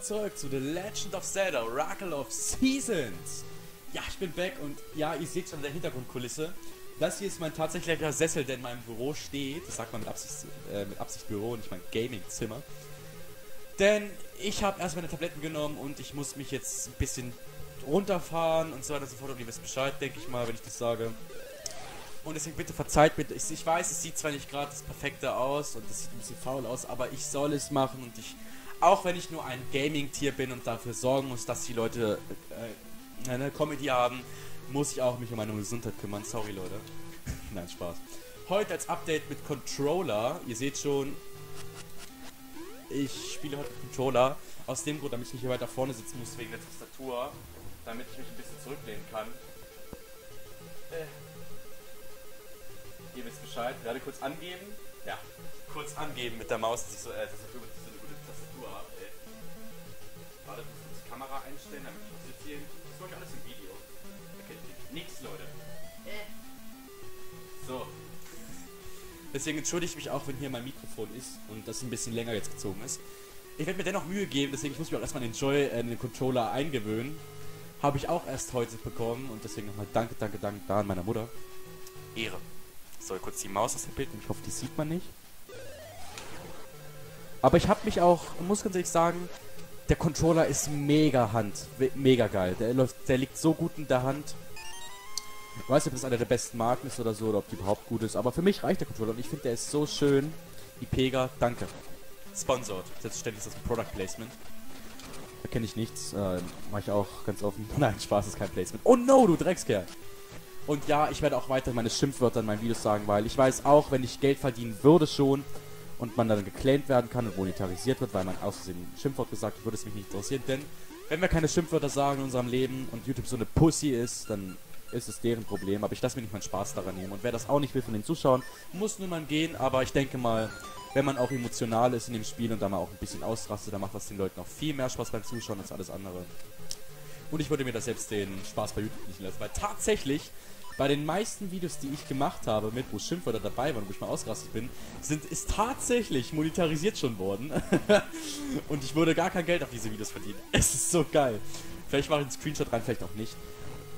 willkommen zurück zu The Legend of Zelda Oracle of Seasons. Ja, ich bin back und ja, ihr seht schon in der Hintergrundkulisse. Das hier ist mein tatsächlicher Sessel, der in meinem Büro steht. Das sagt man mit Absicht, äh, mit Absicht Büro, nicht mein Gaming-Zimmer. Denn ich habe erst meine Tabletten genommen und ich muss mich jetzt ein bisschen runterfahren und so weiter und so fort. Und ihr wisst Bescheid, denke ich mal, wenn ich das sage. Und deswegen bitte verzeiht mir. Ich, ich weiß, es sieht zwar nicht gerade das Perfekte aus und es sieht ein bisschen faul aus, aber ich soll es machen und ich, auch wenn ich nur ein Gaming-Tier bin und dafür sorgen muss, dass die Leute äh, eine Comedy haben, muss ich auch mich um meine Gesundheit kümmern. Sorry, Leute. Nein, Spaß. Heute als Update mit Controller. Ihr seht schon, ich spiele heute Controller. Aus dem Grund, damit ich nicht hier weiter vorne sitzen muss wegen der Tastatur. Damit ich mich ein bisschen zurücklehnen kann. Äh. Ihr wisst Bescheid. Gerade kurz angeben. Ja. Kurz angeben mit der Maus, dass ich so, äh, dass ich so Tastatur habe. Ey. Gerade muss ich die Kamera einstellen, damit ich was erzählen. Das mache ich alles im Video. Da kennt ihr nichts, Leute. So. Deswegen entschuldige ich mich auch, wenn hier mein Mikrofon ist und das ein bisschen länger jetzt gezogen ist. Ich werde mir dennoch Mühe geben, deswegen muss ich mir auch erstmal den Joy, äh, den Controller eingewöhnen. Habe ich auch erst heute bekommen und deswegen nochmal danke, danke, danke da an meiner Mutter. Ehre. So, kurz die Maus aus dem Bild. Ich hoffe, die sieht man nicht. Aber ich habe mich auch, muss ganz ehrlich sagen, der Controller ist mega Hand. Mega geil. Der, läuft, der liegt so gut in der Hand. Ich weiß nicht, ob das einer der besten Marken ist oder so, oder ob die überhaupt gut ist. Aber für mich reicht der Controller und ich finde, der ist so schön. Ipega, danke. Sponsored. Selbstverständlich ist das ein Product Placement. Da kenne ich nichts. Äh, Mache ich auch ganz offen. Nein, Spaß ist kein Placement. Oh no, du Dreckskerl. Und ja, ich werde auch weiter meine Schimpfwörter in meinen Videos sagen, weil ich weiß auch, wenn ich Geld verdienen würde schon und man dann geclaimed werden kann und monetarisiert wird, weil man aus ein Schimpfwort gesagt hat, würde es mich nicht interessieren. Denn wenn wir keine Schimpfwörter sagen in unserem Leben und YouTube so eine Pussy ist, dann ist es deren Problem. Aber ich lasse mir nicht meinen Spaß daran nehmen. Und wer das auch nicht will von den Zuschauern, muss nun mal gehen. Aber ich denke mal, wenn man auch emotional ist in dem Spiel und da mal auch ein bisschen ausrastet, dann macht das den Leuten auch viel mehr Spaß beim Zuschauen als alles andere. Und ich würde mir das selbst den Spaß bei YouTube nicht lassen, weil tatsächlich bei den meisten Videos, die ich gemacht habe, mit wo Schimpfwörter dabei waren, wo ich mal ausgerastet bin, sind, ist tatsächlich monetarisiert schon worden. und ich würde gar kein Geld auf diese Videos verdienen. Es ist so geil. Vielleicht mache ich einen Screenshot rein, vielleicht auch nicht.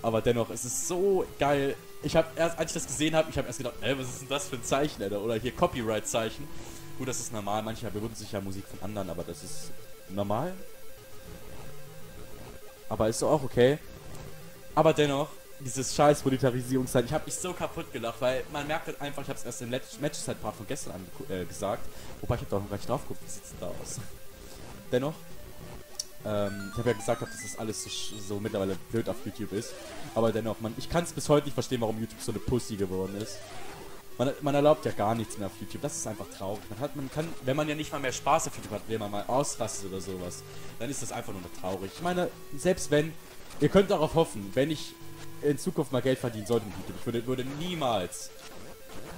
Aber dennoch, es ist so geil. Ich habe erst, als ich das gesehen habe, ich habe erst gedacht, ey, was ist denn das für ein Zeichen, Alter? Oder hier Copyright-Zeichen. Gut, das ist normal. Manche bewundern sich ja Musik von anderen, aber das ist normal. Aber ist doch auch okay. Aber dennoch, dieses scheiß Monetarisierungszeit, ich habe mich so kaputt gelacht, weil man merkt halt einfach, ich habe es erst im Matchzeit-Part von gestern äh, gesagt, wobei ich habe da auch noch gar nicht drauf geguckt, wie sieht es da aus. Dennoch, ähm, ich habe ja gesagt, dass das alles so, so, mittlerweile blöd auf YouTube ist, aber dennoch, man, ich kann es bis heute nicht verstehen, warum YouTube so eine Pussy geworden ist. Man, man, erlaubt ja gar nichts mehr auf YouTube. Das ist einfach traurig. Man hat, man kann, wenn man ja nicht mal mehr Spaß auf YouTube hat, wenn man mal ausrastet oder sowas, dann ist das einfach nur traurig. Ich meine, selbst wenn, ihr könnt darauf hoffen, wenn ich in Zukunft mal Geld verdienen sollte mit YouTube, ich würde, würde niemals,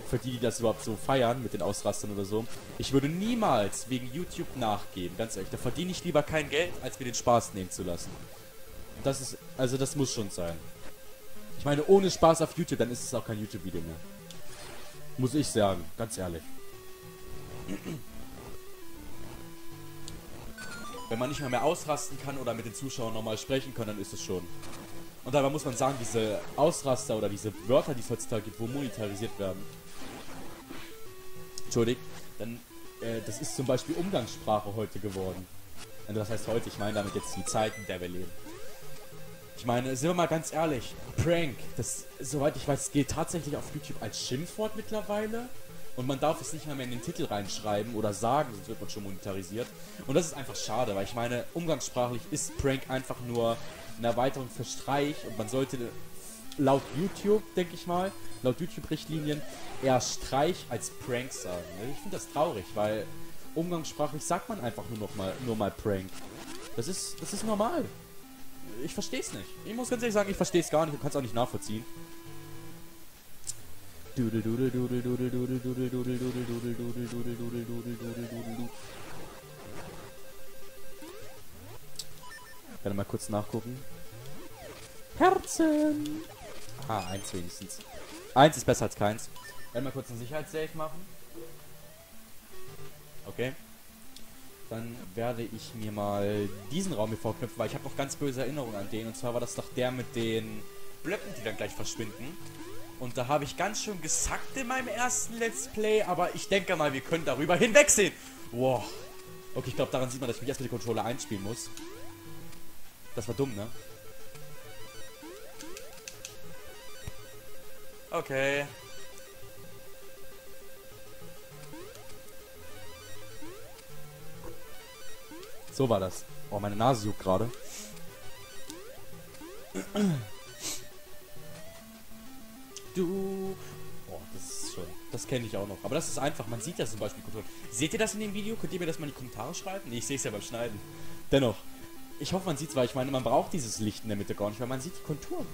für die, die das überhaupt so feiern, mit den Ausrastern oder so, ich würde niemals wegen YouTube nachgeben, ganz ehrlich. Da verdiene ich lieber kein Geld, als mir den Spaß nehmen zu lassen. Das ist, also das muss schon sein. Ich meine, ohne Spaß auf YouTube, dann ist es auch kein YouTube-Video mehr. Muss ich sagen, ganz ehrlich. Wenn man nicht mehr, mehr ausrasten kann oder mit den Zuschauern nochmal sprechen kann, dann ist es schon. Und dabei muss man sagen, diese Ausraster oder diese Wörter, die es heutzutage gibt, wo monetarisiert werden. Entschuldigt, dann, äh, das ist zum Beispiel Umgangssprache heute geworden. Also das heißt heute, ich meine damit jetzt die Zeiten, in der wir leben. Ich meine, sind wir mal ganz ehrlich, Prank, das, soweit ich weiß, geht tatsächlich auf YouTube als Schimpfwort mittlerweile. Und man darf es nicht mehr, in den Titel reinschreiben oder sagen, sonst wird man schon monetarisiert. Und das ist einfach schade, weil ich meine, umgangssprachlich ist Prank einfach nur eine Erweiterung für Streich und man sollte laut YouTube, denke ich mal, laut YouTube-Richtlinien eher Streich als Prank sagen. Ich finde das traurig, weil umgangssprachlich sagt man einfach nur noch mal, nur mal Prank. Das ist, das ist normal ich verstehe es nicht. Ich muss ganz ehrlich sagen, ich verstehe es gar nicht und kann es auch nicht nachvollziehen. Ich werde mal kurz nachgucken. Herzen! Ah, eins wenigstens. Eins ist besser als keins. Ich werde mal kurz ein Sicherheitssave machen. Okay. dann werde ich mir mal diesen Raum hier vorknüpfen, weil ich habe noch ganz böse Erinnerungen an den. Und zwar war das doch der mit den Blöcken, die dann gleich verschwinden. Und da habe ich ganz schön gesackt in meinem ersten Let's Play, aber ich denke mal, wir können darüber hinwegsehen. Wow. Okay, ich glaube, daran sieht man, dass ich mich erst mit dem Controller einspielen muss. Das war dumm, ne? Okay. So war das. Oh, meine Nase juckt gerade. Du. Oh, das ist schon. Das kenne ich auch noch. Aber das ist einfach. Man sieht ja zum Beispiel. Seht ihr das in dem Video? Könnt ihr mir das mal in die Kommentare schreiben? Nee, ich sehe es ja beim Schneiden. Dennoch. Ich hoffe, man sieht es, weil ich meine, man braucht dieses Licht in der Mitte gar nicht, weil man sieht die Konturen.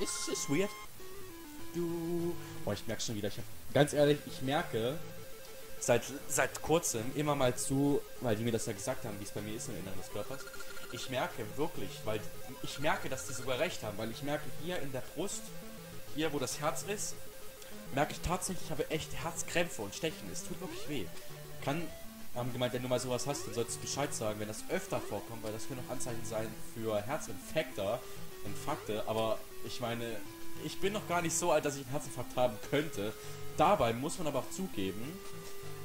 Ist, ist weird. Du. Boah, ich merke schon wieder. Ich hab, ganz ehrlich, ich merke seit, seit kurzem immer mal zu, weil die mir das ja gesagt haben, wie es bei mir ist im Inneren des Körpers. Ich merke wirklich, weil ich merke, dass die sogar recht haben, weil ich merke hier in der Brust, hier wo das Herz ist, merke ich tatsächlich, ich habe echt Herzkrämpfe und Stechen. Es tut wirklich weh. Kann, haben gemeint, wenn du mal sowas hast, dann solltest du Bescheid sagen, wenn das öfter vorkommt, weil das können auch Anzeichen sein für Herzinfekte, Infarkte, aber ich meine, ich bin noch gar nicht so alt, dass ich einen Herzinfarkt haben könnte. Dabei muss man aber auch zugeben,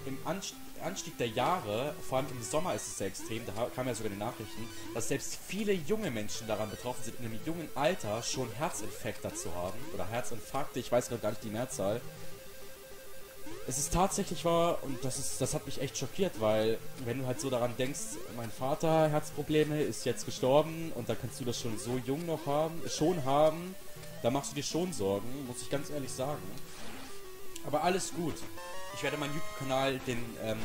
im Anstieg der Jahre, vor allem im Sommer ist es sehr extrem, da kamen ja sogar die Nachrichten, dass selbst viele junge Menschen daran betroffen sind, in einem jungen Alter schon Herzinfekte zu haben. Oder Herzinfarkte, ich weiß gerade gar nicht die Mehrzahl. Es ist tatsächlich wahr und das ist, das hat mich echt schockiert, weil wenn du halt so daran denkst, mein Vater Herzprobleme ist jetzt gestorben und da kannst du das schon so jung noch haben, schon haben, da machst du dir schon Sorgen, muss ich ganz ehrlich sagen. Aber alles gut. Ich werde meinen YouTube-Kanal den ähm,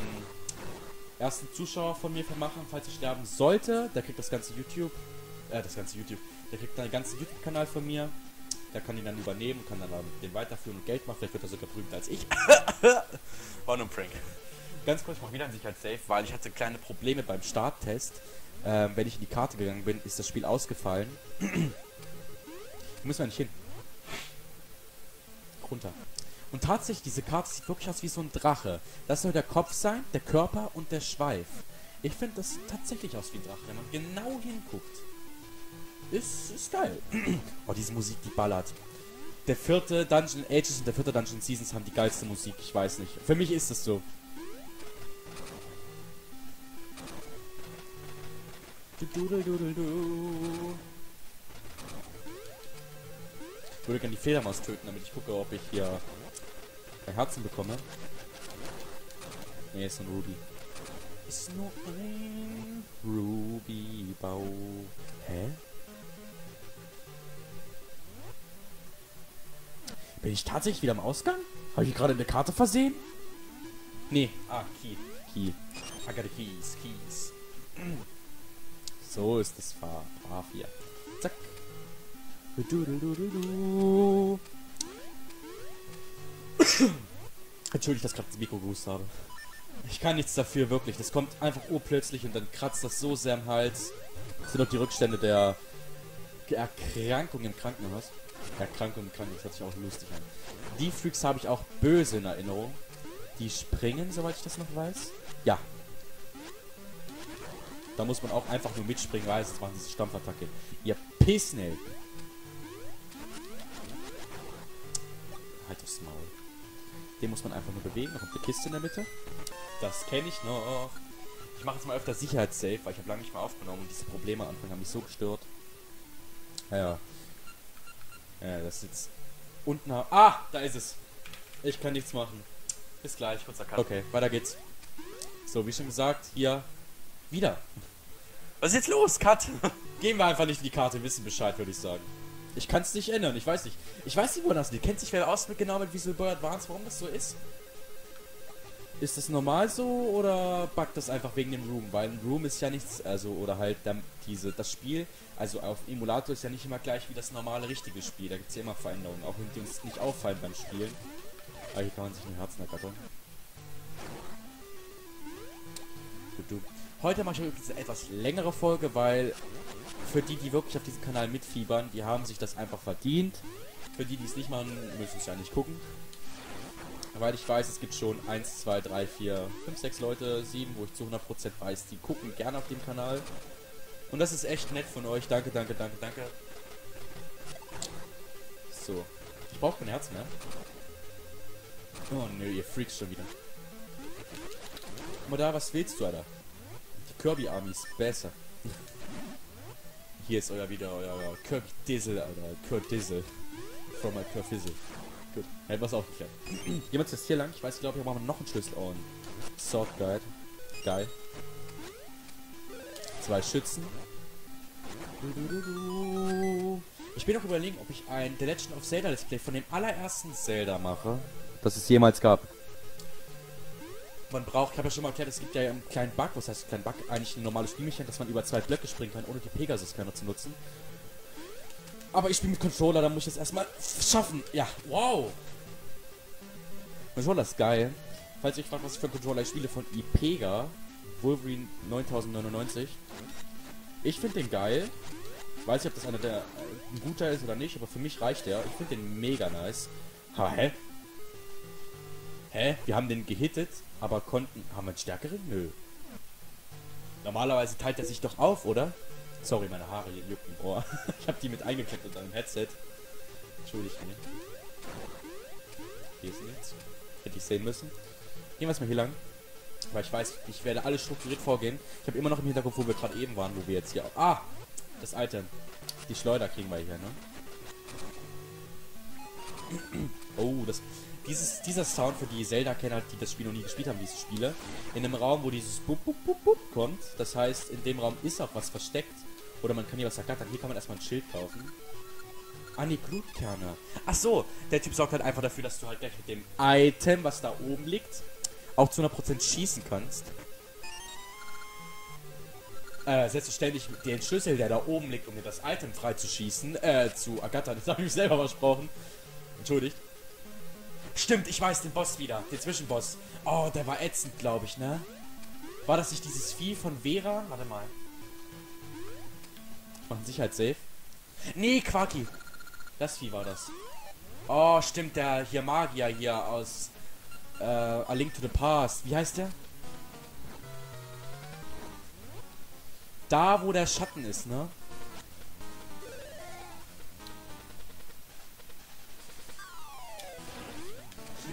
ersten Zuschauer von mir vermachen, falls ich sterben sollte. Der kriegt das ganze YouTube, äh, das ganze YouTube, der kriegt einen ganzen YouTube-Kanal von mir. Der kann ihn dann übernehmen, kann dann den weiterführen und Geld machen. Vielleicht wird er sogar berühmter als ich. War nur ein Prank. Ganz kurz, ich mache wieder ein Sicherheitssafe, weil ich hatte kleine Probleme beim Starttest. Ähm, wenn ich in die Karte gegangen bin, ist das Spiel ausgefallen. Müssen wir nicht hin. Runter. Und tatsächlich, diese Karte sieht wirklich aus wie so ein Drache. Das soll der Kopf sein, der Körper und der Schweif. Ich finde das sieht tatsächlich aus wie ein Drache, wenn man genau hinguckt. Ist, ist geil. oh, diese Musik, die ballert. Der vierte Dungeon Ages und der vierte Dungeon Seasons haben die geilste Musik, ich weiß nicht. Für mich ist es so. Ich würde gerne die Fledermaus töten, damit ich gucke, ob ich hier Herzen bekomme. Ne, ist ein Ruby. Ist nur ein Ruby-Bau. Hä? Bin ich tatsächlich wieder am Ausgang? Habe ich gerade eine Karte versehen? Nee. Ah, Key. Key. I got the keys. Keys. So ist das Fahr. A4. Zack. Entschuldigt, dass ich gerade das Mikro gewusst habe. Ich kann nichts dafür, wirklich. Das kommt einfach urplötzlich und dann kratzt das so sehr am Hals. Das sind doch die Rückstände der Erkrankung im Krankenhaus. Erkrankung im Krankenhaus, hört sich auch lustig an. Die Freaks habe ich auch böse in Erinnerung. Die springen, soweit ich das noch weiß. Ja. Da muss man auch einfach nur mitspringen, weil sonst machen diese Stampfattacke. Ihr Pissnelken. Halt das Maul. Den muss man einfach nur bewegen. Da kommt eine Kiste in der Mitte. Das kenne ich noch. Ich mache jetzt mal öfter Sicherheitssafe, weil ich habe lange nicht mehr aufgenommen und diese Probleme am Anfang haben mich so gestört. Ja, ja. das ist jetzt unten. Ah, da ist es. Ich kann nichts machen. Bis gleich, kurzer Cut. Okay, weiter geht's. So, wie schon gesagt, hier wieder. Was ist jetzt los, Cut? Gehen wir einfach nicht in die Karte, wissen Bescheid, würde ich sagen. Ich kann es nicht ändern, ich weiß nicht. Ich weiß nicht, wo das liegt. Kennt sich wer aus mit genau mit Visual Boy Advance, warum das so ist? Ist das normal so oder buggt das einfach wegen dem Room? Weil ein Room ist ja nichts, also oder halt dann diese das Spiel, also auf Emulator ist ja nicht immer gleich wie das normale richtige Spiel. Da gibt es ja immer Veränderungen, auch wenn die uns nicht auffallen beim Spielen. Aber hier kann man sich ein Herzen ergattern. Heute mache ich eine etwas längere Folge, weil für die, die wirklich auf diesem Kanal mitfiebern, die haben sich das einfach verdient. Für die, die es nicht machen, müssen es ja nicht gucken. Weil ich weiß, es gibt schon 1, 2, 3, 4, 5, 6 Leute, 7, wo ich zu 100% weiß, die gucken gerne auf dem Kanal. Und das ist echt nett von euch. Danke, danke, danke, danke. So. Ich brauche kein Herz mehr. Oh nö, ihr Freaks schon wieder. Guck mal da, was willst du, Alter? Die Kirby Army ist besser. Hier ist euer wieder euer Kirby Dizzle, Alter. Kurt Dizzle. From my Kurt Dizzle. Gut. Hätten wir es auch geklärt. Jemand ist hier lang. Ich weiß, ich glaube, hier machen wir noch einen Schlüssel. Oh, ein Sword Guide. Geil. Zwei Schützen. Ich bin noch überlegen, ob ich ein The Legend of Zelda Let's Play von dem allerersten Zelda mache, das es jemals gab. Man braucht, ich habe ja schon mal erklärt, es gibt ja einen kleinen Bug, was heißt kleinen Bug, eigentlich ein normales Spielmechanik, dass man über zwei Blöcke springen kann, ohne die Pegasus-Kerne zu nutzen. Aber ich spiele mit Controller, da muss ich es erstmal schaffen. Ja, wow. Controller ist geil. Falls ihr euch fragt, was ich für Controller ich spiele, von Ipega, Wolverine 9099. Ich finde den geil. Ich weiß nicht, ob das einer der äh, ein guter ist oder nicht, aber für mich reicht der. Ich finde den mega nice. Ha, hä? Hä? Wir haben den gehittet, aber konnten... Haben wir einen stärkeren? Nö. Normalerweise teilt er sich doch auf, oder? Sorry, meine Haare jucken im Ohr. ich habe die mit eingeklemmt unter einem Headset. Entschuldigt mir. Hier ist nichts. Hätte ich sehen müssen. Gehen wir es mal hier lang. Weil ich weiß, ich werde alles strukturiert vorgehen. Ich habe immer noch im Hinterkopf, wo wir gerade eben waren, wo wir jetzt hier... Ah! Das Item. Die Schleuder kriegen wir hier, ne? Oh, das... Dieses, dieser Sound für die Zelda-Kenner, die das Spiel noch nie gespielt haben, diese Spiele, in einem Raum, wo dieses Bup, Bup, Bup, Bup kommt, das heißt, in dem Raum ist auch was versteckt, oder man kann hier was ergattern. Hier kann man erstmal ein Schild kaufen. Ah, nee, Glutkerne. Ach so, der Typ sorgt halt einfach dafür, dass du halt gleich mit dem Item, was da oben liegt, auch zu 100% schießen kannst. Äh, selbstverständlich den Schlüssel, der da oben liegt, um dir das Item freizuschießen, äh, zu ergattern. Das habe ich selber versprochen. Entschuldigt. Stimmt, ich weiß den Boss wieder. Den Zwischenboss. Oh, der war ätzend, glaube ich, ne? War das nicht dieses Vieh von Vera? Warte mal. Machen Sicherheit safe. Nee, Quaki. Das Vieh war das. Oh, stimmt, der hier Magier hier aus äh, A Link to the Past. Wie heißt der? Da, wo der Schatten ist, ne?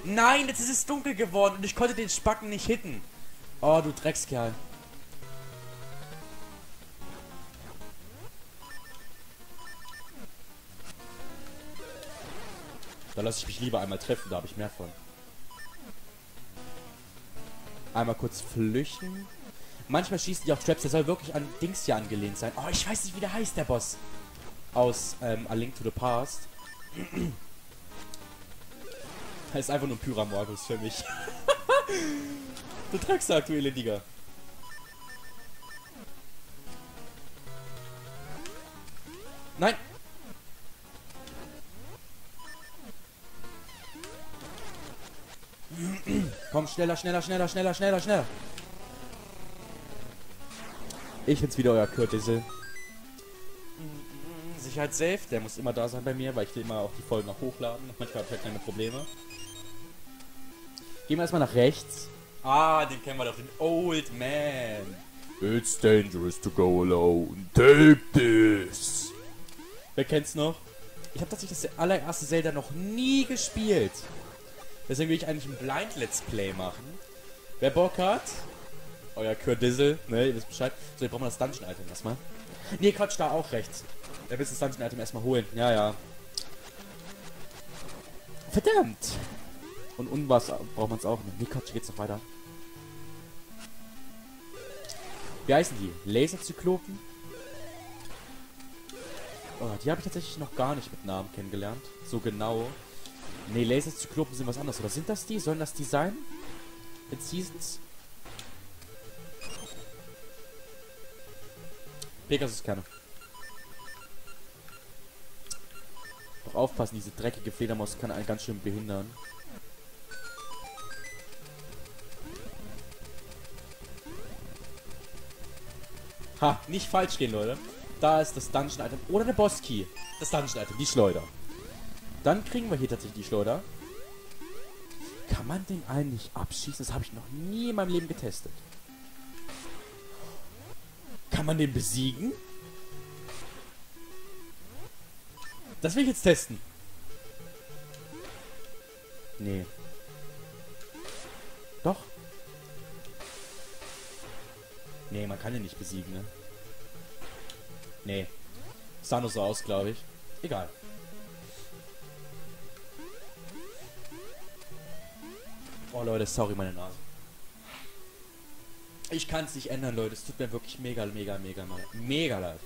Nein, jetzt ist es dunkel geworden und ich konnte den Spacken nicht hitten. Oh, du Dreckskerl. Da lasse ich mich lieber einmal treffen, da habe ich mehr von. Einmal kurz flüchten. Manchmal schießen die auch Traps, der soll wirklich an Dings hier angelehnt sein. Oh, ich weiß nicht, wie der heißt, der Boss. Aus ähm, A Link to the Past. Ist einfach nur Pyramorgus für mich. du Drecksack, du elendiger. Nein! Komm, schneller, schneller, schneller, schneller, schneller, schneller. Ich bin's wieder, euer Kurt Diesel. Sicherheit safe, der muss immer da sein bei mir, weil ich immer auch die Folgen auch hochladen. Manchmal habe ich halt kleine Probleme. Gehen wir erstmal nach rechts. Ah, den kennen wir doch, den Old Man. It's dangerous to go alone. Take this. Wer kennt's noch? Ich habe tatsächlich das allererste Zelda noch nie gespielt. Deswegen will ich eigentlich ein Blind Let's Play machen. Wer Bock hat, euer Kurt Dizzle, ne, ihr wisst Bescheid. So, jetzt brauchen wir das Dungeon-Item erstmal. Ne, Quatsch, da auch rechts. Er will das Dungeon-Item erstmal holen. Ja, ja. Verdammt! Und Unwas braucht man es auch. Ne, Quatsch, geht's noch weiter. Wie heißen die? Laserzyklopen? Oh, die habe ich tatsächlich noch gar nicht mit Namen kennengelernt. So genau. Ne, Laserzyklopen sind was anderes. Oder sind das die? Sollen das die sein? In Seasons? Pegasus-Kerne. Doch aufpassen, diese dreckige Fledermaus kann einen ganz schön behindern. Ha, nicht falsch gehen, Leute. Da ist das Dungeon-Item oder der Boss-Key. Das Dungeon-Item, die Schleuder. Dann kriegen wir hier tatsächlich die Schleuder. Kann man den einen nicht abschießen? Das habe ich noch nie in meinem Leben getestet. Kann man den besiegen? Das will ich jetzt testen. Nee. Doch. Nee, man kann ihn nicht besiegen, ne? Nee. Sah nur so aus, glaube ich. Egal. Oh Leute, sorry meine Nase. Ich kann es nicht ändern, Leute. Es tut mir wirklich mega, mega, mega, mega, mega leid.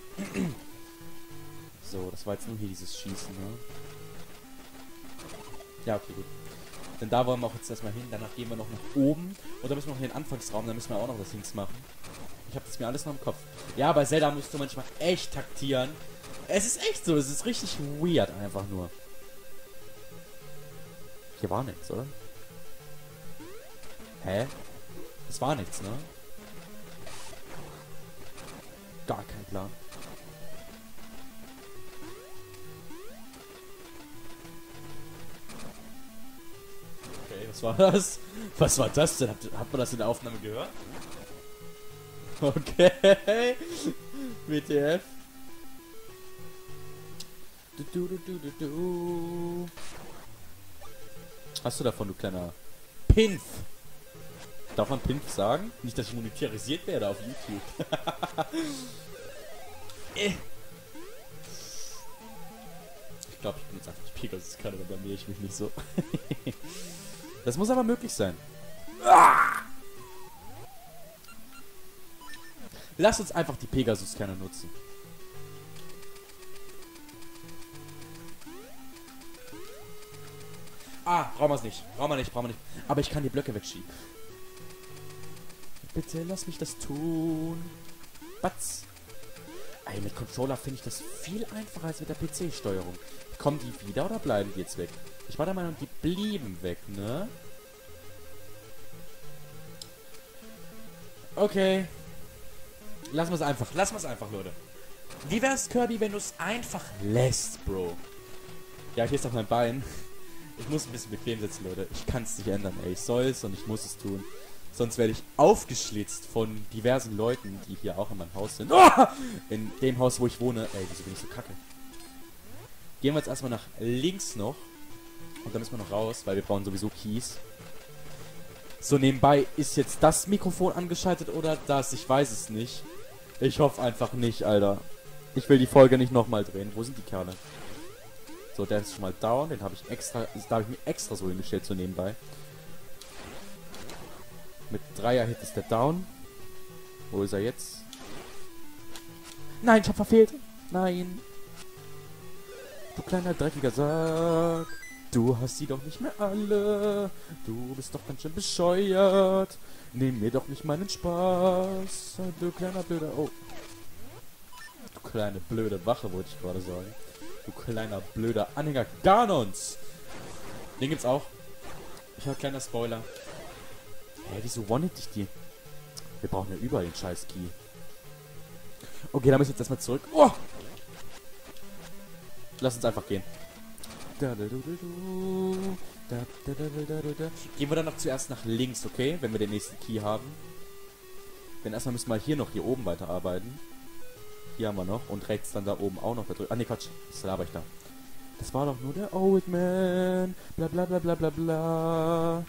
so, das war jetzt nur hier dieses Schießen, ne? Ja, okay, gut. Denn da wollen wir auch jetzt erstmal hin. Danach gehen wir noch nach oben. Und dann müssen wir noch in den Anfangsraum. Da müssen wir auch noch das Links machen. Ich habe das mir alles noch im Kopf. Ja, bei Zelda musst du manchmal echt taktieren. Es ist echt so. Es ist richtig weird einfach nur. Hier war nichts, oder? Hä? Das war nichts, ne? Gar kein Plan. Okay, was war das? Was war das denn? Hat, hat man das in der Aufnahme gehört? Okay. WTF. Du, du, du, du, du, du. Hast du davon, du kleiner Pinf? Darf man Pinf sagen? Nicht, dass ich monetarisiert werde auf YouTube. Eh. ich glaube, ich bin jetzt einfach nicht Pegasus kann, aber blamier ich mich nicht so. das muss aber möglich sein. Lass uns einfach die Pegasus-Kerne nutzen. Ah, brauchen wir es nicht. Brauchen wir nicht, brauchen wir nicht. Aber ich kann die Blöcke wegschieben. Bitte lass mich das tun. Batz. Ey, mit Controller finde ich das viel einfacher als mit der PC-Steuerung. Kommen die wieder oder bleiben die jetzt weg? Ich war der Meinung, die blieben weg, ne? Okay. Wir es einfach. Wir es einfach, Leute. Wie wär's, Kirby, wenn du es einfach lässt, Bro? Ja, hier ist doch mein Bein. Ich muss ein bisschen bequem sitzen, Leute. Ich kann es nicht ändern, ey. Ich soll es und ich muss es tun. Sonst werde ich aufgeschlitzt von diversen Leuten, die hier auch in meinem Haus sind. Oh! In dem Haus, wo ich wohne. Ey, wieso bin ich so kacke? Gehen wir jetzt erstmal nach links noch. Und dann müssen wir noch raus, weil wir brauchen sowieso Keys. So, nebenbei, ist jetzt das Mikrofon angeschaltet oder das? Ich weiß es nicht. Ich hoffe einfach nicht, Alter. Ich will die Folge nicht nochmal drehen. Wo sind die Kerle? So, der ist schon mal down. Den habe ich extra, da habe ich mir extra so hingestellt, so nebenbei. Mit Dreier-Hit ist der down. Wo ist er jetzt? Nein, ich habe verfehlt. Nein. Du kleiner dreckiger Sack. Du hast sie doch nicht mehr alle. Du bist doch ganz schön bescheuert. Nimm mir doch nicht meinen Spaß. Du kleiner blöder... Oh. Du kleine blöde Wache, wollte ich gerade sagen. Du kleiner blöder Anhänger Ganons. Den gibt's auch. Ich habe kleiner Spoiler. Hä, wieso one ich die? Wir brauchen ja überall den scheiß Key. Okay, dann müssen wir jetzt erstmal zurück. Oh! Lass uns einfach gehen. Gehen wir dann noch zuerst nach links, okay? Wenn wir den nächsten Key haben. Denn erstmal müssen wir hier noch hier oben weiterarbeiten. Hier haben wir noch. Und rechts dann da oben auch noch. Ah, ne, Quatsch. Was laber ich da? Das war doch nur der Old Man. Bla bla bla bla bla bla.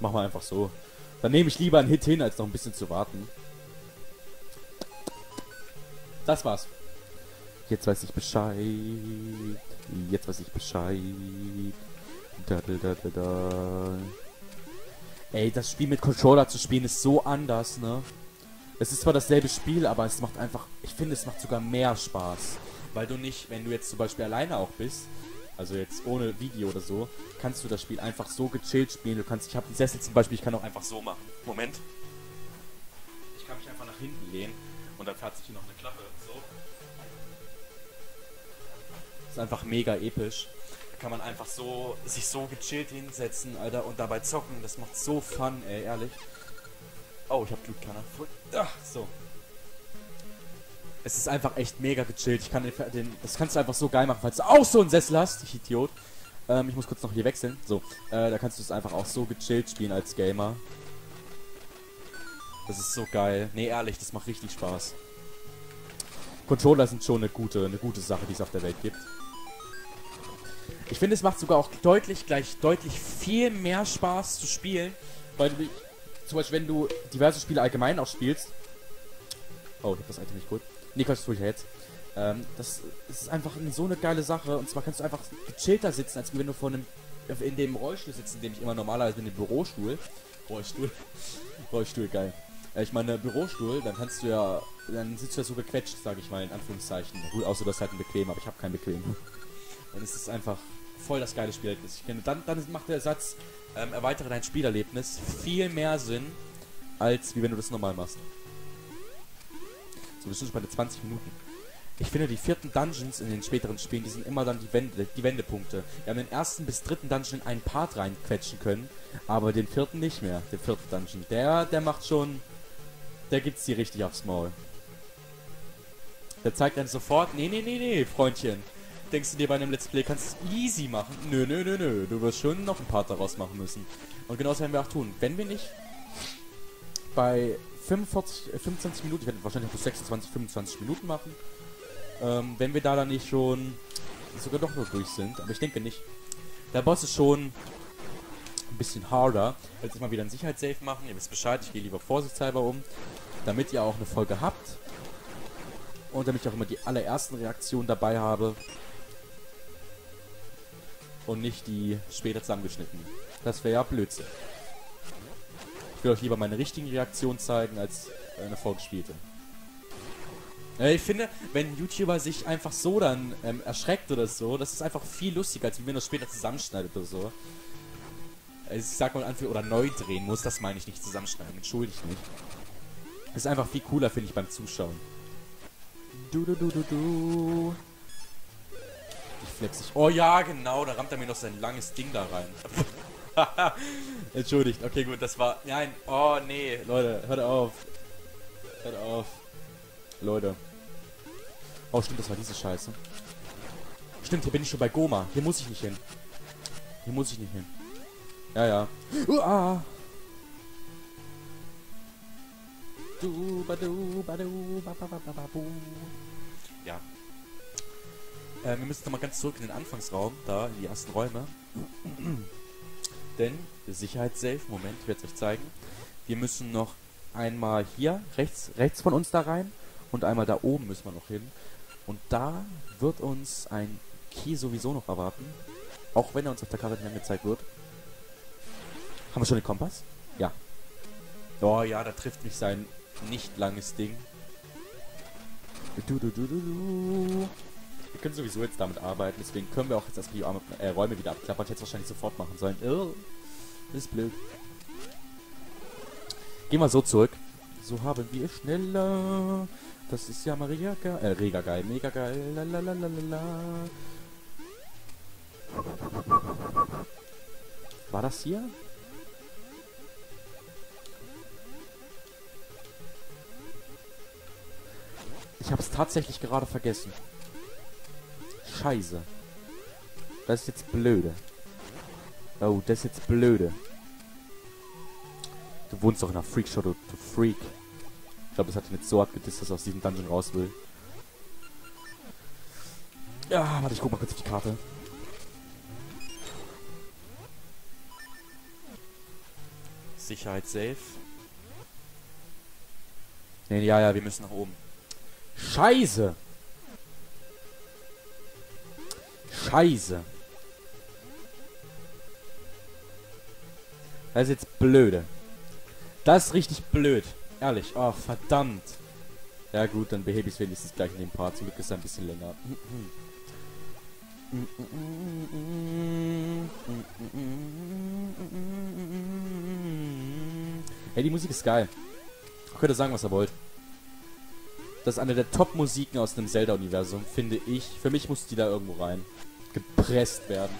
Machen wir einfach so. Dann nehme ich lieber einen Hit hin, als noch ein bisschen zu warten. Das war's. Jetzt weiß ich Bescheid. Jetzt weiß ich Bescheid. Da, da, da, da. Ey, das Spiel mit Controller zu spielen ist so anders, ne? Es ist zwar dasselbe Spiel, aber es macht einfach... Ich finde, es macht sogar mehr Spaß. Weil du nicht, wenn du jetzt zum Beispiel alleine auch bist, also jetzt ohne Video oder so, kannst du das Spiel einfach so gechillt spielen. Du kannst, ich habe einen Sessel zum Beispiel, ich kann auch einfach so machen. Moment. Ich kann mich einfach nach hinten lehnen und dann fährt sich hier noch eine Klappe. Ist einfach mega episch. Da kann man einfach so, sich so gechillt hinsetzen, Alter, und dabei zocken. Das macht so Fun, ey, ehrlich. Oh, ich hab Blutkanner. Ach, so. Es ist einfach echt mega gechillt. Ich kann den, den, das kannst du einfach so geil machen, falls du auch so einen Sessel hast, ich Idiot. Ähm, ich muss kurz noch hier wechseln. So, äh, da kannst du es einfach auch so gechillt spielen als Gamer. Das ist so geil. Nee, ehrlich, das macht richtig Spaß. Controller sind schon eine gute, eine gute Sache, die es auf der Welt gibt. Ich finde, es macht sogar auch deutlich, gleich deutlich viel mehr Spaß zu spielen, weil du, zum Beispiel, wenn du diverse Spiele allgemein auch spielst. Oh, ich hab das Item nicht gut. Nee, das tue ich ja jetzt. Ähm, das, ist einfach so eine geile Sache. Und zwar kannst du einfach gechillter sitzen, als wenn du vor einem, in dem Rollstuhl sitzt, in dem ich immer normalerweise bin, im Bürostuhl. Rollstuhl. Rollstuhl, geil. Äh, ich meine, Bürostuhl, dann kannst du ja, dann sitzt du ja so gequetscht, sage ich mal, in Anführungszeichen. Gut, außer du hast halt einen bequem, aber ich habe keinen bequem. Dann ist es einfach voll das geile Spielerlebnis. Ich finde, dann, dann macht der Satz, ähm, erweitere dein Spielerlebnis viel mehr Sinn, als wie wenn du das normal machst. So, wir sind schon bei den 20 Minuten. Ich finde, die vierten Dungeons in den späteren Spielen, die sind immer dann die, Wende, die Wendepunkte. Wir haben den ersten bis dritten Dungeon in einen Part reinquetschen können, aber den vierten nicht mehr, den vierten Dungeon. Der, der macht schon, der gibt's dir richtig aufs Maul. Der zeigt dann sofort, nee, nee, nee, nee, Freundchen. Denkst du dir bei einem Let's Play, kannst du es easy machen? Nö, nö, nö, nö, du wirst schon noch einen Part daraus machen müssen. Und genau das werden wir auch tun. Wenn wir nicht bei 45, 25 Minuten, ich werde wahrscheinlich bis 26, 25 Minuten machen, ähm, wenn wir da dann nicht schon sogar doch nur durch sind. Aber ich denke nicht. Der Boss ist schon ein bisschen harder. Jetzt mal wieder ein Sicherheitssafe machen. Ihr wisst Bescheid, ich gehe lieber vorsichtshalber um. Damit ihr auch eine Folge habt. Und damit ich auch immer die allerersten Reaktionen dabei habe. Und nicht die später zusammengeschnitten. Das wäre ja Blödsinn. Ich will euch lieber meine richtigen Reaktionen zeigen, als eine vorgespielte. Ich finde, wenn YouTuber sich einfach so dann ähm, erschreckt oder so, das ist einfach viel lustiger, als wenn man das später zusammenschneidet oder so. Also ich sag mal, oder neu drehen muss, das meine ich nicht zusammenschneiden, entschuldigt mich. Das ist einfach viel cooler, finde ich, beim Zuschauen. Du, du, du, du, du. Dich. Oh ja, genau, da rammt er mir noch sein langes Ding da rein. Entschuldigt, okay, gut, das war. Nein, oh nee, Leute, hört auf. Hört auf. Leute. Oh, stimmt, das war diese Scheiße. Stimmt, hier bin ich schon bei Goma. Hier muss ich nicht hin. Hier muss ich nicht hin. Ja, ja. Uah. Du, badu, badu, babababu. Ja. Äh, wir müssen nochmal ganz zurück in den Anfangsraum, da, in die ersten Räume. Denn, Sicherheitssafe, Moment, ich werde es euch zeigen. Wir müssen noch einmal hier, rechts, rechts von uns da rein. Und einmal da oben müssen wir noch hin. Und da wird uns ein Key sowieso noch erwarten. Auch wenn er uns auf der Karte nicht angezeigt wird. Haben wir schon den Kompass? Ja. Oh ja, da trifft mich sein nicht langes Ding. Du, du, du, du, du. Wir können sowieso jetzt damit arbeiten, deswegen können wir auch jetzt erstmal die äh, Räume wieder abklappern. Ich hätte wahrscheinlich sofort machen sollen. Oh, ist blöd. Gehen wir so zurück. So haben wir schneller das ist ja Maria geil. Äh, Rega geil. Mega geil. Lalalala. War das hier? Ich habe es tatsächlich gerade vergessen. Scheiße. Das ist jetzt blöde. Oh, das ist jetzt blöde. Du wohnst doch in einer Freakshow, du, du Freak. Ich glaube, es hat ihn jetzt so abgedisst, dass er aus diesem Dungeon raus will. Ja, warte, ich guck mal kurz auf die Karte. Sicherheit safe. Nee, ja, ja, wir müssen nach oben. Scheiße! Scheiße. Das ist jetzt blöde. Das ist richtig blöd. Ehrlich, oh, verdammt. Ja gut, dann behebe ich es wenigstens gleich in dem Part. Zum Glück ist er ein bisschen länger. Hey, die Musik ist geil. Könnt ihr sagen, was ihr wollt. Das ist eine der Top-Musiken aus dem Zelda-Universum, finde ich. Für mich muss die da irgendwo rein. Gepresst werden.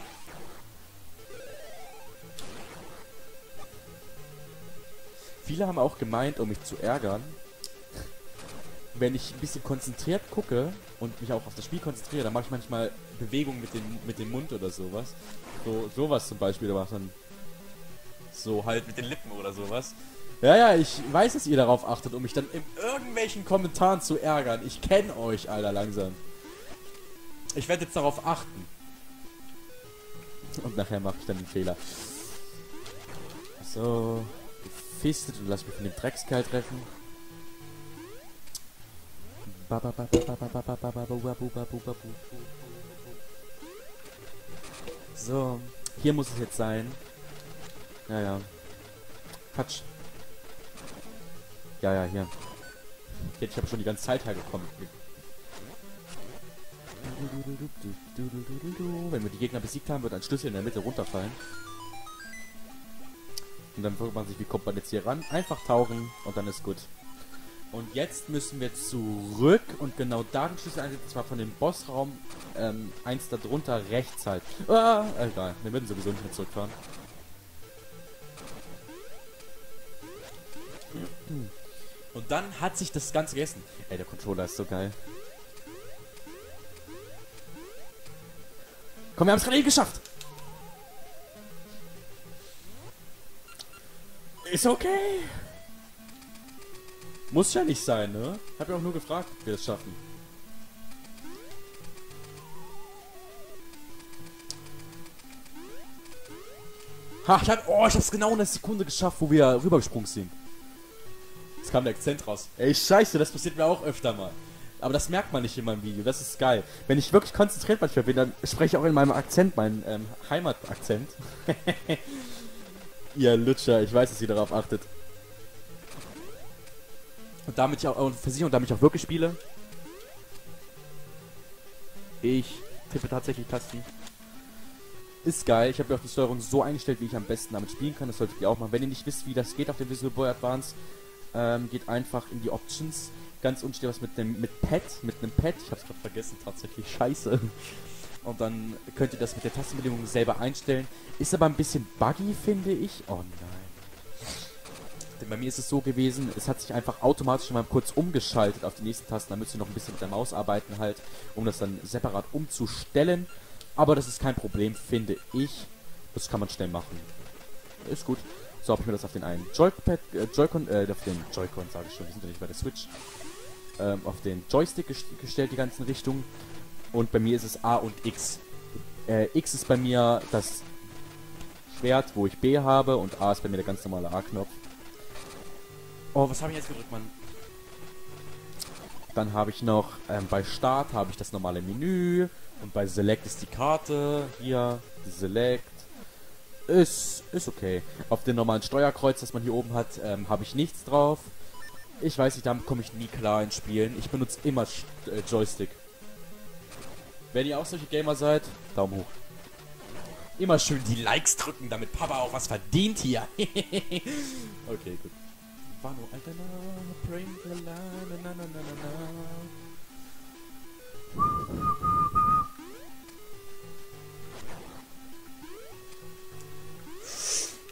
Viele haben auch gemeint, um mich zu ärgern, wenn ich ein bisschen konzentriert gucke und mich auch auf das Spiel konzentriere, dann mache ich manchmal Bewegungen mit, den, mit dem Mund oder sowas. So, sowas zum Beispiel, da macht dann so halt mit den Lippen oder sowas. Ja, ja, ich weiß, dass ihr darauf achtet, um mich dann in irgendwelchen Kommentaren zu ärgern. Ich kenne euch, Alter, langsam. Ich werde jetzt darauf achten. Und nachher mache ich dann den Fehler. So, gefistet und lass mich von dem Dreckskerl treffen. So, hier muss es jetzt sein. Ja, ja. Quatsch. Ja, ja, hier. Jetzt, ich habe schon die ganze Zeit hergekommen. Wenn wir die Gegner besiegt haben, wird ein Schlüssel in der Mitte runterfallen. Und dann fragt man sich, wie kommt man jetzt hier ran? Einfach tauchen und dann ist gut. Und jetzt müssen wir zurück und genau da den Schlüssel einsetzen, zwar von dem Bossraum, ähm, eins da drunter rechts halt. Ah, egal, wir würden sowieso nicht mehr zurückfahren. Und dann hat sich das Ganze gegessen. Ey, der Controller ist so geil. Komm, wir haben es gerade geschafft. Ist okay. Muss ja nicht sein, ne? Hab ja auch nur gefragt, ob wir es schaffen. Ha, ich hab, oh, ich hab's genau in der Sekunde geschafft, wo wir rübergesprungen sind. Jetzt kam der Akzent raus. Ey, scheiße, das passiert mir auch öfter mal. Aber das merkt man nicht in meinem Video, das ist geil. Wenn ich wirklich konzentriert manchmal bin, dann spreche ich auch in meinem Akzent, meinen ähm, Heimatakzent. Ihr Lutscher, ich weiß, dass ihr darauf achtet. Und damit ich auch, und für damit ich auch wirklich spiele. Ich tippe tatsächlich Tasten. Ist geil. Ich habe mir auch die Steuerung so eingestellt, wie ich am besten damit spielen kann. Das solltet ihr auch machen. Wenn ihr nicht wisst, wie das geht auf dem Visual Boy Advance, ähm, geht einfach in die Options. Ganz unten was mit dem mit Pad, mit einem Pad. Ich habe es gerade vergessen, tatsächlich. Scheiße. Und dann könnt ihr das mit der Tastenbedingung selber einstellen. Ist aber ein bisschen buggy, finde ich. Oh nein. Denn bei mir ist es so gewesen, es hat sich einfach automatisch mal kurz umgeschaltet auf die nächsten Tasten. Da müsst ihr noch ein bisschen mit der Maus arbeiten halt, um das dann separat umzustellen. Aber das ist kein Problem, finde ich. Das kann man schnell machen. Ist gut. So habe ich mir das auf den einen Joypad, äh, Joy-Con, äh, auf den Joy-Con sage ich schon, wir sind ja nicht bei der Switch, ähm, auf den Joystick gest gestellt, die ganzen Richtungen. Und bei mir ist es A und X. Äh, X ist bei mir das Schwert, wo ich B habe, und A ist bei mir der ganz normale A-Knopf. Oh, was habe ich jetzt gedrückt, Mann? Dann habe ich noch, ähm, bei Start habe ich das normale Menü. Und bei Select ist die Karte. Hier, die Select. Ist, ist okay. Auf dem normalen Steuerkreuz, das man hier oben hat, ähm, habe ich nichts drauf. Ich weiß nicht, damit komme ich nie klar in Spielen. Ich benutze immer äh, Joystick. Wenn ihr auch solche Gamer seid, Daumen hoch. Immer schön die Likes drücken, damit Papa auch was verdient hier. okay, gut. Wano, Alter, na, la, na, na, na, na, na.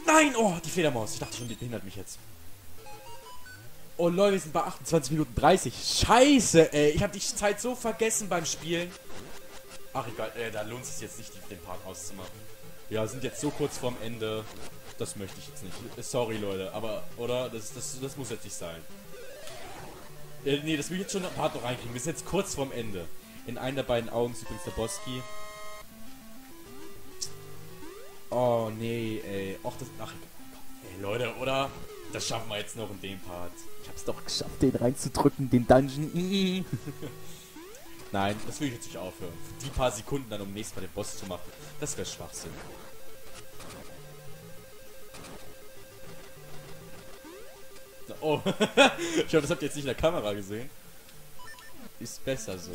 Nein! Oh, die Fledermaus. Ich dachte schon, die behindert mich jetzt. Oh Leute, wir sind bei 28 Minuten 30. Scheiße, ey. Ich habe die Zeit so vergessen beim Spielen. Ach egal, äh, da lohnt es sich jetzt nicht, den Part auszumachen. Ja, sind jetzt so kurz vorm Ende. Das möchte ich jetzt nicht. Sorry, Leute, aber, oder? Das, das, das muss jetzt nicht sein. Äh, nee, das will ich jetzt schon ein Part noch reinkriegen. Wir sind jetzt kurz vorm Ende. In einer der beiden Augen ist übrigens der Boski. Oh, nee, ey. Och, das... Ach, ey, Leute, oder? Das schaffen wir jetzt noch in dem Part. Ich hab's doch geschafft, den reinzudrücken, den Dungeon. Nein, das will ich jetzt nicht aufhören. Für die paar Sekunden dann, um nächstes Mal den Boss zu machen. Das wäre Schwachsinn. Oh, ich hoffe, das habt ihr jetzt nicht in der Kamera gesehen. Ist besser so.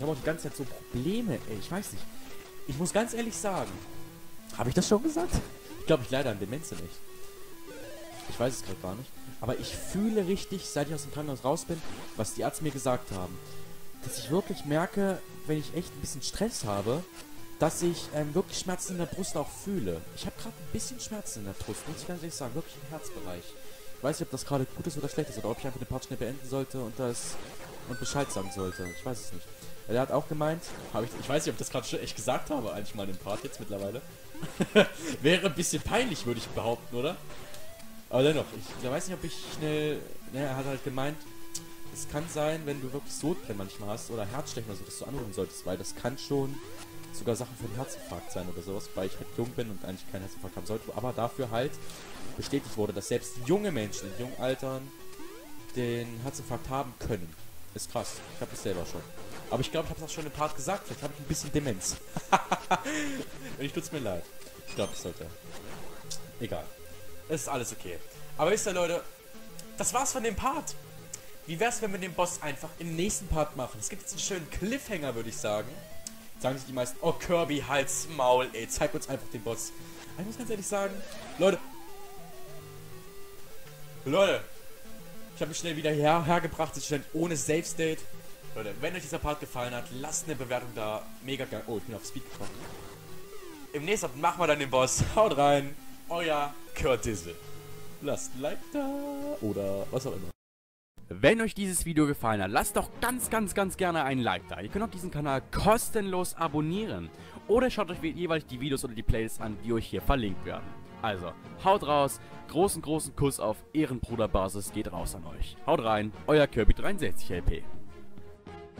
Ich habe auch die ganze Zeit so Probleme, ey. Ich weiß nicht. Ich muss ganz ehrlich sagen. Habe ich das schon gesagt? Ich glaube, ich leide an Demenz nicht. Ich weiß es gerade gar nicht. Aber ich fühle richtig, seit ich aus dem Krankenhaus raus bin, was die Ärzte mir gesagt haben. Dass ich wirklich merke, wenn ich echt ein bisschen Stress habe, dass ich ähm, wirklich Schmerzen in der Brust auch fühle. Ich habe gerade ein bisschen Schmerzen in der Brust, muss ich ganz ehrlich sagen, wirklich im Herzbereich. Ich weiß nicht, ob das gerade gut ist oder schlecht ist, oder ob ich einfach den Part schnell beenden sollte und das und Bescheid sagen sollte. Ich weiß es nicht. Er hat auch gemeint, ich, ich weiß nicht, ob ich das gerade schon echt gesagt habe, eigentlich mal im Part jetzt mittlerweile. Wäre ein bisschen peinlich, würde ich behaupten, oder? Aber dennoch, ich, ich weiß nicht, ob ich schnell, ne, er hat halt gemeint, es kann sein, wenn du wirklich Sodbrennen manchmal hast oder Herzstechen oder so, dass du anrufen solltest, weil das kann schon sogar Sachen für den Herzinfarkt sein oder sowas, weil ich halt jung bin und eigentlich keinen Herzinfarkt haben sollte, aber dafür halt bestätigt wurde, dass selbst junge Menschen in jungen Altern den Herzinfarkt haben können. Ist krass. Ich habe das selber schon. Aber ich glaube, ich habe das schon im Part gesagt. Vielleicht habe ich ein bisschen Demenz. Wenn ich tut's mir leid. Ich glaube, ich sollte. Egal. Es ist alles okay. Aber wisst ihr, Leute, das war's von dem Part. Wie wär's, wenn wir den Boss einfach im nächsten Part machen? Es gibt jetzt einen schönen Cliffhanger, würde ich sagen. Sagen sich die meisten, oh Kirby, halt's Maul, ey, zeig uns einfach den Boss. Ich muss ganz ehrlich sagen, Leute. Leute. Ich habe mich schnell wieder her hergebracht, ich stand ohne Safe State. Leute, wenn euch dieser Part gefallen hat, lasst eine Bewertung da. Mega geil. Oh, ich bin auf Speed gekommen. Im nächsten Part machen wir dann den Boss. Haut rein. Euer Kurt Dizzle. Lasst ein Like da. Oder was auch immer. Wenn euch dieses Video gefallen hat, lasst doch ganz, ganz, ganz gerne einen Like da. Ihr könnt auch diesen Kanal kostenlos abonnieren. Oder schaut euch jeweils die Videos oder die Playlists an, die euch hier verlinkt werden. Also, haut raus, großen, großen Kuss auf Ehrenbruderbasis geht raus an euch. Haut rein, euer Kirby63 LP.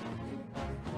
Thank you.